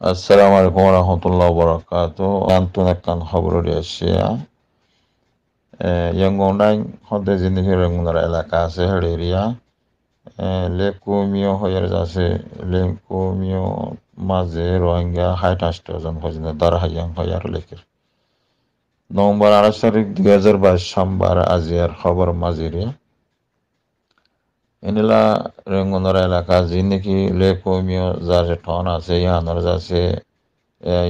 assalamu alaikum warahmatullahi wabarakatuh antun ekkan খবর Asia yangondain hode jini hirengunar এলাকা আছে, head area. লেকুমিও হয়ে যাচ্ছে। লেকুমিও মাঝে রোহিঙ্গা হাইট আষ্টজন পর্যন্ত দর হাইয়াং আর লেকের। নভেম্বর আঠাশ তারিখ দুই হাজার বাইশ সোমবার আজিয়ার খবর মাঝিরিয়া এলাকা যি নাকি লেকমিও যার টন আছে ইহানোর যাচ্ছে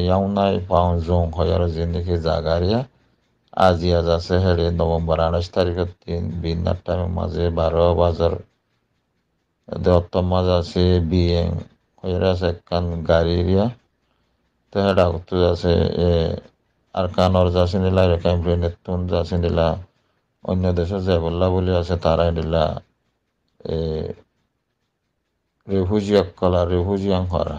ইয়াউনাই পাউন জং হয়ার যি নাকি জাগারিয়া আজিয়া যাচ্ছে হেরে নভেম্বর আঠাশ তারিখের দিন বিন্নার টাইমের মাঝে বারো বাজার দেওয়ার মাঝে আছে বিএং হয়ে আছে একখান গাড়ি রিয়া তো হেডা করতে যাচ্ছে আর কানর যাচ্ছে নিলা রেখাই প্লেনের তুন যাচ্ছে নিলা অন্য দেশে যে বললা বলি আছে তারাই নিলা রেফুজি অক্কলা রেফুজি আংহরা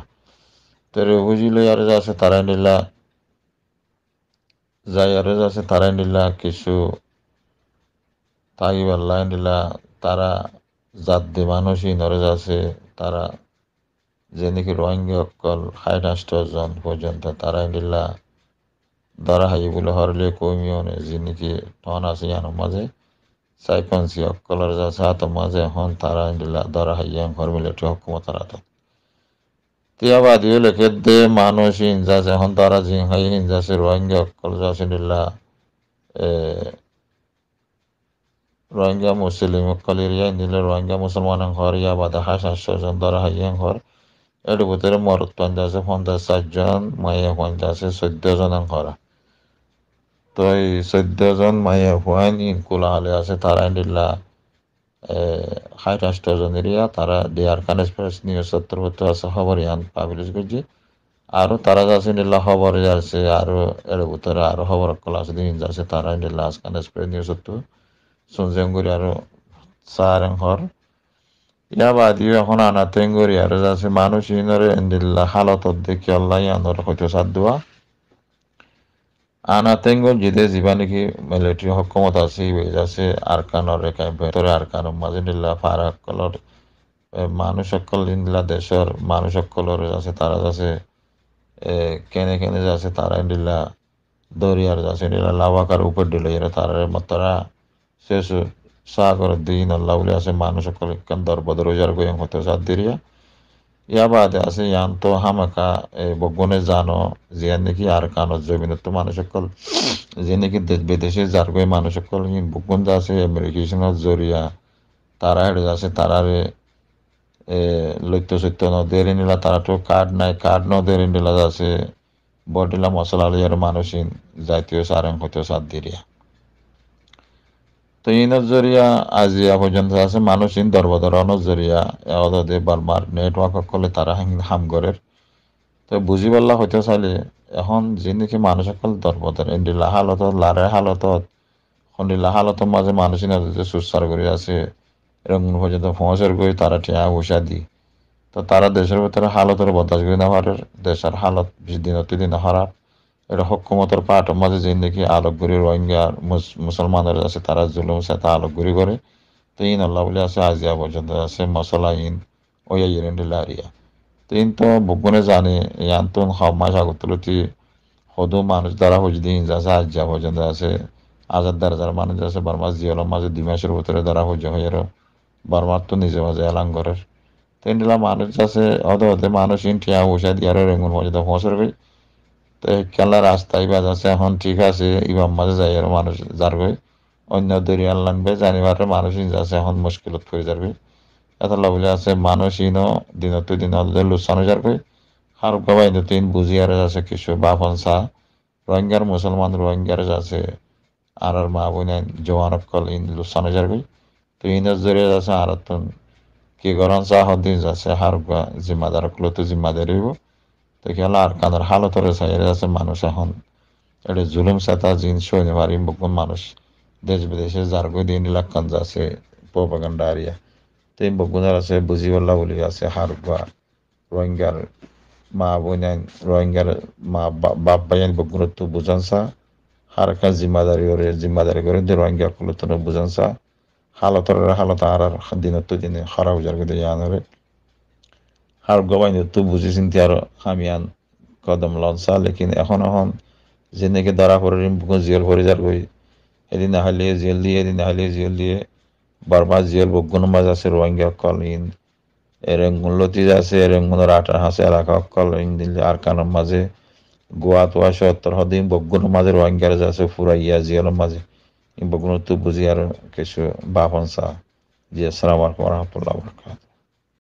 তো রেফুজি লই আর আছে, তারাই নিলা যাই আর আছে, তারাই নিলা কিছু তাই বললাই নিলা তারা জাত দি মানুষই নরে আছে, তারা যে নাকি রোহিঙ্গা অকল ষাট আষ্টজন পর্যন্ত তারাই নিলা ধরা হাই বলে হরলে কমিয়নে যে নাকি টন আছে ইয়ানোর মাঝে সাইফান্সি অকলর যাচ্ছে হাত মাঝে হন তারা ইন্দিলা দরা হাইয়াং ঘর মিলিটারি হকুমতার হাতত তিয়া বাদিও লেখে দে মানুষ ইনজাছে হন তারা জিং হাই ইনজাছে রোহিঙ্গা যাচ্ছে নিলা রোহিঙ্গা মুসলিম অকল এরিয়া ইন্দিলে রোহিঙ্গা মুসলমান ঘর ইয়া বাদে হাস আটশোজন দরা হাইয়াং ঘর এর ভিতরে মরত পঞ্চাশে পঞ্চাশ ষাটজন মাইয়া পঞ্চাশে চোদ্দ জন ঘর তো এই চৈধ্যজন আছে তারা নিলা ষাট আষ্টজন এরিয়া তারা কানেসপ্রেস নিউজ সত্তর বত্তর আছে খবর ইয়ান পাবলিশ করছে আরও তারা যাচ্ছে নিলা খবর যাচ্ছে আরও এর ভিতরে আরও খবর কলা আছে দিন যাচ্ছে তারা নিলা আজ কানেসপ্রেস নিউজ সত্তর শুনছেন আরও ইয়া বাদিও এখন আনাতেন করি আর যাচ্ছে মানুষ ইনরে এন্দিল্লা হালত দেখি আল্লাহ ইয়ানোর হয়তো সাদ দেওয়া আনাতেঙ্গ জিদে যিবা নেকি মিলিটাৰী সক্ষমতা আছে আছে আৰকানৰ ৰেখাই ভেতৰে আৰকানৰ মাজে নিলা ফাৰাসকলৰ মানুহসকল নিলা দেশৰ মানুহসকলৰ আছে তারা আছে কেনে কেনে আছে তারা নিলা দরিয়ার আছে নিলা লাভাকার উপর দিল এরা তারা মতরা। শেষ সাগর দিন আল্লাহ বলে আছে মানুষসকল কেন দরবদ রোজার গোয়ং হতে সাত দিরিয়া। ইয়া বাদে আছে ইয়ান তো হামাকা বগুনে জানো জিয়ান নাকি আর কানত জমিনত মানুষ সকল যে নাকি দেশ বিদেশে যার গই মানুষ সকল বগুন আছে আমেরিকেশনের জরিয়া তারা হেঁটে আছে তারারে লৈত্য সত্য ন দেরি নিলা তারা তো কার্ড নাই কার্ড ন দেরি নিলা আছে বডিলা মশলা লিয়ার মানুষিন জাতীয় সারেং হইতে সাত দিরিয়া তো এই নজরিয়া আজিয়া পর্যন্ত আছে। মানুষ ইন দরবদর নজরিয়া বারবার নেটওয়ার্ক করলে তারা হাম করে তো বুঝি পারলা হইতে চাইলে এখন যে নাকি মানুষ সকল দরবদর। ইন্দিলা হালত লারে হালত খন্ডিলা হালত মাঝে মানুষ যে সুসার করে আছে, এরকম পর্যন্ত পৌঁছার করে তারা টিয়া বসা দি। তো তারা দেশের ভিতরে হালতের বদাস করে না পারে দেশের হালত দিন দিন খারাপ এটা হকুমতের পাট মাঝে যে নাকি আলোকগুড়ি রোহিঙ্গা মুসলমানের আছে, তারা জুলুম, সাথে আলোকগুড়ি করে। তো ইন আল্লাহ বলে আছে আজিয়া পর্যন্ত আছে, মশলা ইন, ওয়া ইরেন লারিয়া তো ইন তো বগুনে জানে ইয়ান তো মাস আগতলতি সদু মানুষ দ্বারা হজ দিন আছে আজিয়া পর্যন্ত আছে, আজাদ দ্বারা যারা মানুষ আছে বারমাস জিয়াল মাঝে দুই মাসের ভিতরে দ্বারা হজ হয়ে বারমার তো নিজে মাঝে এলাং ঘরের তো ইনলা মানুষ আছে অদে অদে মানুষ ইন টিয়া বসা দিয়ার, রেঙ্গুন পর্যন্ত পৌঁছার খেলা রাস্তায় বাজ আছে এখন ঠিক আছে, ইমাম মাঝে যাই আর মানুষ যারবে, অন্য দরিয়ান লাগবে জানিবার মানুষ আছে এখন মুশকিলত পড়ে যাবে এত বলে আছে, মানুষ ইনো দিনত দিন লুসানো যাবে আর তিন বুঝিয়ার আছে কিছু বাপন সা রোহিঙ্গার মুসলমান রোহিঙ্গার আছে আর আর মা বোন জওয়ানক কল ইন লুসানো যাবে তো ইনের জরিয়া আছে আর কি গরম চা, হদিন আছে হার জিম্মাদার কলো তো জিম্মাদারি হইব। তেতিয়াহ'লে আর কানার হালতরে চাইরে আছে মানুষ এখন। এটা জুলুম, সাতা, জিন পারি বুকুন মানুষ। দেশ বিদেশে যার গই দিন লাখান আছে প্রপাগান্ডা আরিয়া। তেই বগুনার আছে বুঝি বললা বলি, আছে হার বা রোহিঙ্গার মা বইনাইন রোহিঙ্গার মা বাপ বাইন বগুনের তো বুঝান সা হার কা জিম্মাদারি করে জিম্মাদারি করে যে রোহিঙ্গা কুলো তো বুঝান সা হালতর হালত আর আর দিনত দিনে খারাপ যার গদি জানরে har gobayn tu buzi sinti aro hamiyan কদম লঞ্চা লেকিন এখন এখন যেনেকে ধরা পড়ে জিয়ল পড়ে যার গই এদিন হালিয়ে জেল দিয়ে এদিন হালিয়ে জেল দিয়ে বারবার জিয়ল বগুন মাঝ আছে রোহিঙ্গা অকল ইন এরেঙ্গুন লতিজ আছে এরেঙ্গুনের আটা হাসে এলাকা অকল ইন দিল্লি আর কানের মাঝে গোয়া তোয়া সত্তর হদিন বগুন মাঝে রোহিঙ্গার আছে ফুরাইয়া জিয়লের মাঝে বগুন তো বুঝি আর কিছু বাপন সা জি আসসালামু আলাইকুম রহমতুল্লাহ বরকাত